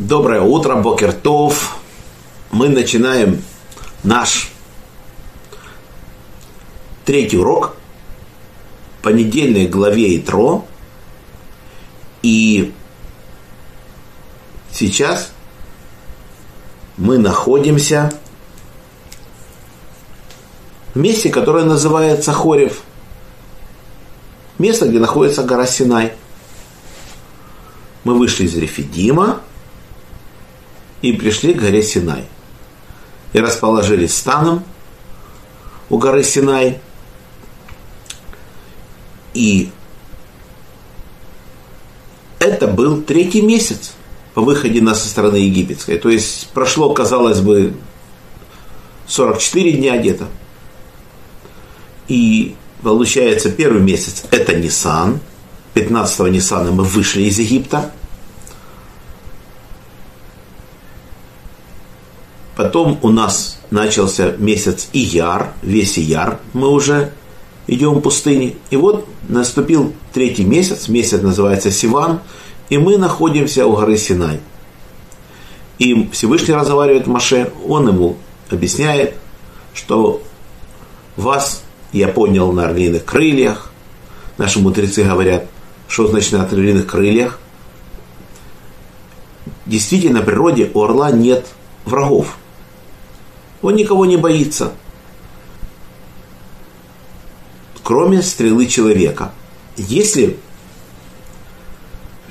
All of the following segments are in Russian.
Доброе утро, Бокертов. Мы начинаем наш третий урок понедельной главе Итро. И сейчас мы находимся в месте, которое называется Хорев. Место, где находится гора Синай. Мы вышли из Рефидима и пришли к горе Синай. И расположились станом у горы Синай. И это был третий месяц по выходе нас со стороны египетской. То есть прошло, казалось бы, 44 дня где-то. И получается первый месяц это Нисан. 15-го Нисана мы вышли из Египта. Потом у нас начался месяц Ияр, весь Ияр мы уже идем в пустыне. И вот наступил третий месяц, месяц называется Сиван, и мы находимся у горы Синай. И Всевышний разговаривает Маше, он ему объясняет, что вас я понял на орлиных крыльях. Наши мудрецы говорят, что значит на орлиных крыльях. Действительно, в природе у орла нет врагов. Он никого не боится, кроме стрелы человека. Если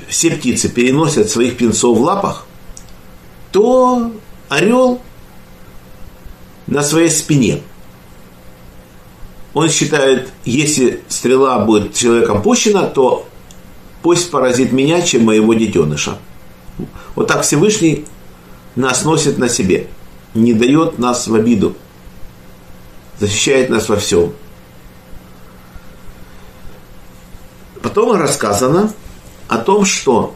все птицы переносят своих птенцов в лапах, то орел на своей спине. Он считает, если стрела будет человеком пущена, то пусть поразит меня, чем моего детеныша. Вот так Всевышний нас носит на себе – не дает нас в обиду, защищает нас во всем. Потом рассказано о том, что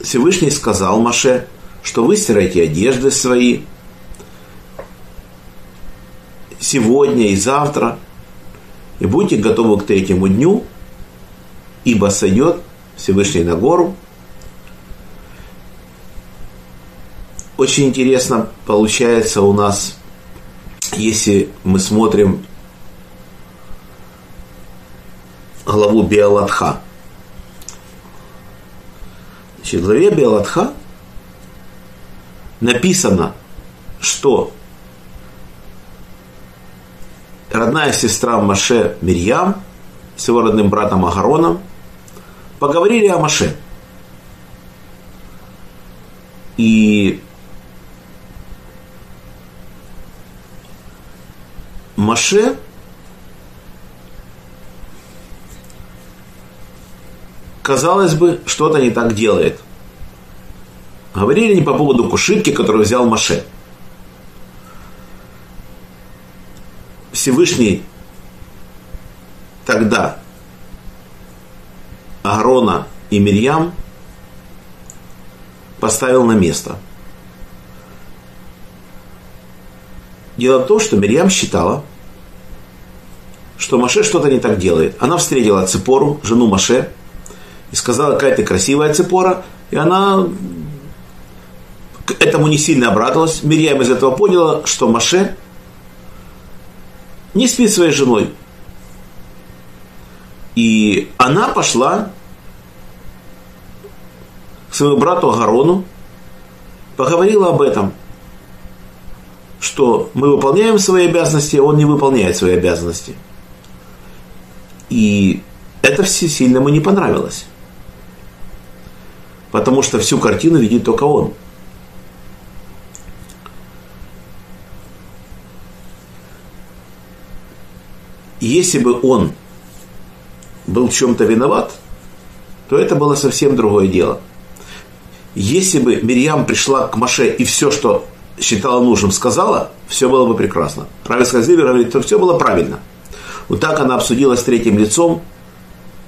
Всевышний сказал Маше, что вы стирайте одежды свои сегодня и завтра, и будьте готовы к третьему дню, ибо сойдет Всевышний на гору очень интересно получается у нас, если мы смотрим главу Биалатха. Значит, в главе Биалатха написано, что родная сестра Маше Мирьям с его родным братом Агароном поговорили о Маше. И Маше казалось бы, что-то не так делает. Говорили не по поводу кушитки, которую взял Маше. Всевышний тогда Аарона и Мирьям поставил на место – Дело в том, что Мирьям считала, что Маше что-то не так делает. Она встретила Цепору, жену Маше, и сказала, какая ты красивая Цепора, и она к этому не сильно обрадовалась. Мирьям из этого поняла, что Маше не спит своей женой. И она пошла к своему брату Агарону, поговорила об этом – что мы выполняем свои обязанности, а он не выполняет свои обязанности. И это все сильно ему не понравилось. Потому что всю картину видит только он. если бы он был в чем-то виноват, то это было совсем другое дело. Если бы Мирьям пришла к Маше и все, что считала нужным, сказала, все было бы прекрасно. Равис Хазливер говорит, что все было правильно. Вот так она обсудила с третьим лицом,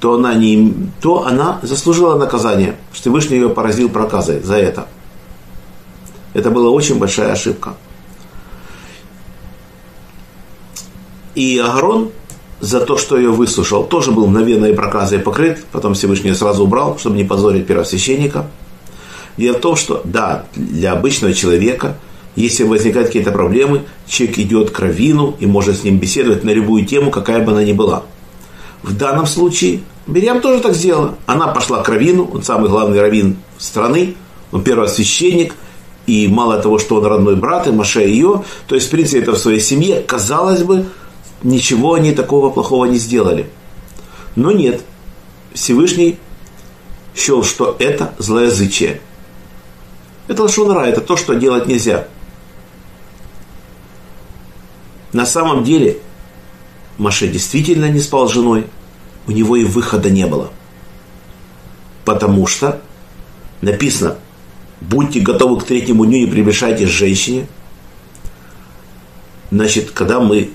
то она, не, то она заслужила наказание. Всевышний ее поразил проказой за это. Это была очень большая ошибка. И Агарон за то, что ее выслушал, тоже был мгновенной проказой покрыт. Потом Всевышний ее сразу убрал, чтобы не позорить первосвященника. Дело в том, что, да, для обычного человека, если возникают какие-то проблемы, человек идет к раввину и может с ним беседовать на любую тему, какая бы она ни была. В данном случае Мирьям тоже так сделала. Она пошла к раввину, он самый главный раввин страны, он первосвященник, и мало того, что он родной брат, и Маше ее, то есть, в принципе, это в своей семье, казалось бы, ничего они такого плохого не сделали. Но нет, Всевышний счел, что это злоязычие. Это лошонара, это то, что делать нельзя. На самом деле, Маше действительно не спал с женой, у него и выхода не было. Потому что написано, будьте готовы к третьему дню, не приближайтесь к женщине. Значит, когда мы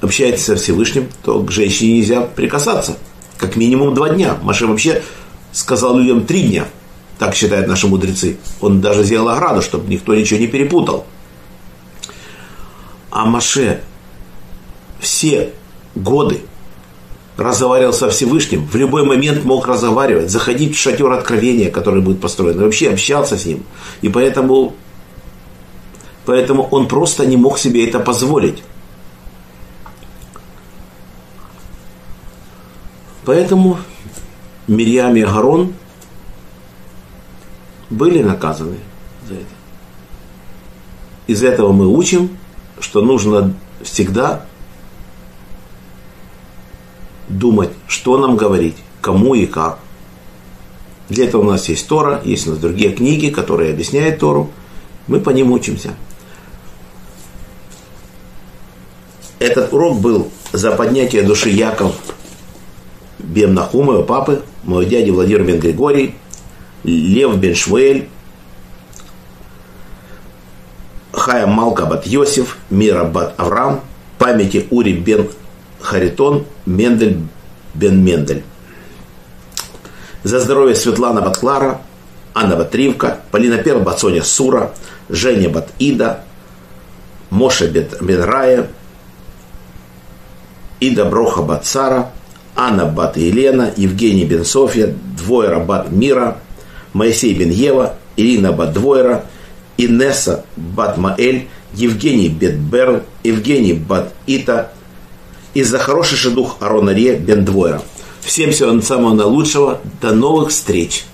общаемся со Всевышним, то к женщине нельзя прикасаться. Как минимум два дня. Маша вообще сказал людям три дня. Так считают наши мудрецы. Он даже сделал ограду, чтобы никто ничего не перепутал. А Маше все годы разговаривал со Всевышним, в любой момент мог разговаривать, заходить в шатер откровения, который будет построен, вообще общался с ним. И поэтому, поэтому он просто не мог себе это позволить. Поэтому Мирьям и Агарон были наказаны за это. Из этого мы учим, что нужно всегда думать, что нам говорить, кому и как. Для этого у нас есть Тора, есть у нас другие книги, которые объясняют Тору. Мы по ним учимся. Этот урок был за поднятие души Яков бен Нахума, его папы, мой дядя Владимир бен Григорий, Лев бен Швуэль, Хая Малка бат Йосиф, Мира бат Авраам, памяти Ури бен Харитон, Мендель бен Мендель. За здоровье Светлана бат Клара, Анна бат Ривка, Полина Перл бат Соня Сура, Женя бат Ида, Моша бен Рая, Ида Броха бат Сара, Анна бат Елена, Евгений бен Софья, Двойра бат Мира, Моисей бен Ева, Ирина бат Двойра, Инесса бат Маэль, Евгений бет Берл, Евгений бат Ита, и за хороший же дух Арона Ре бен Двойра. Всем всего самого наилучшего. До новых встреч!